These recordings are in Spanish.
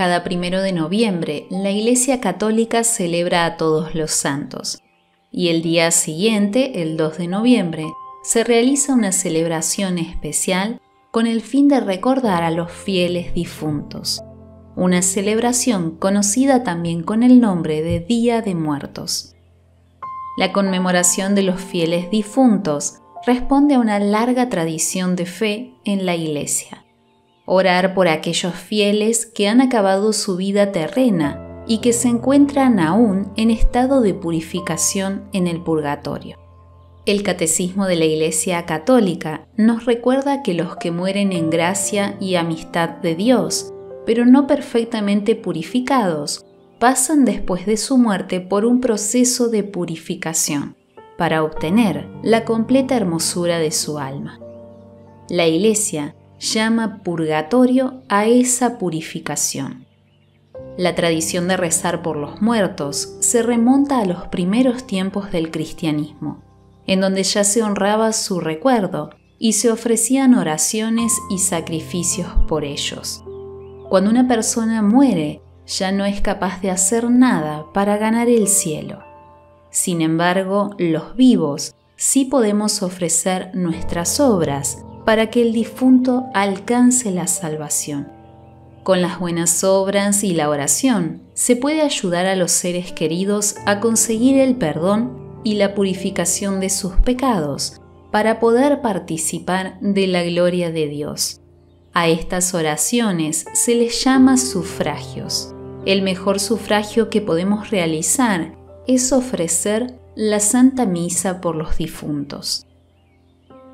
Cada primero de noviembre, la Iglesia Católica celebra a todos los santos y el día siguiente, el 2 de noviembre, se realiza una celebración especial con el fin de recordar a los fieles difuntos, una celebración conocida también con el nombre de Día de Muertos. La conmemoración de los fieles difuntos responde a una larga tradición de fe en la Iglesia. Orar por aquellos fieles que han acabado su vida terrena y que se encuentran aún en estado de purificación en el purgatorio. El Catecismo de la Iglesia Católica nos recuerda que los que mueren en gracia y amistad de Dios, pero no perfectamente purificados, pasan después de su muerte por un proceso de purificación para obtener la completa hermosura de su alma. La Iglesia llama purgatorio a esa purificación. La tradición de rezar por los muertos se remonta a los primeros tiempos del cristianismo, en donde ya se honraba su recuerdo y se ofrecían oraciones y sacrificios por ellos. Cuando una persona muere, ya no es capaz de hacer nada para ganar el cielo. Sin embargo, los vivos sí podemos ofrecer nuestras obras para que el difunto alcance la salvación. Con las buenas obras y la oración se puede ayudar a los seres queridos a conseguir el perdón y la purificación de sus pecados para poder participar de la gloria de Dios. A estas oraciones se les llama sufragios. El mejor sufragio que podemos realizar es ofrecer la Santa Misa por los difuntos.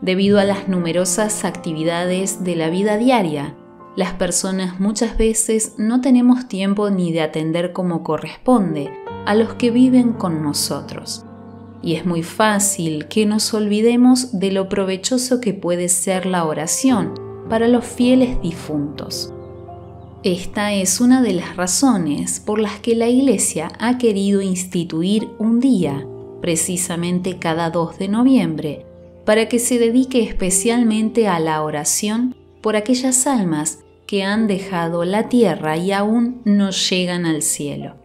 Debido a las numerosas actividades de la vida diaria, las personas muchas veces no tenemos tiempo ni de atender como corresponde a los que viven con nosotros. Y es muy fácil que nos olvidemos de lo provechoso que puede ser la oración para los fieles difuntos. Esta es una de las razones por las que la Iglesia ha querido instituir un día, precisamente cada 2 de noviembre, para que se dedique especialmente a la oración por aquellas almas que han dejado la tierra y aún no llegan al cielo.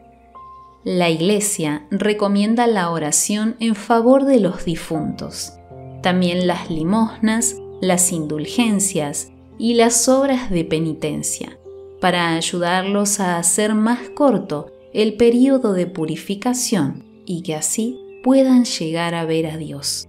La Iglesia recomienda la oración en favor de los difuntos, también las limosnas, las indulgencias y las obras de penitencia para ayudarlos a hacer más corto el periodo de purificación y que así puedan llegar a ver a Dios.